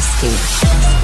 asking.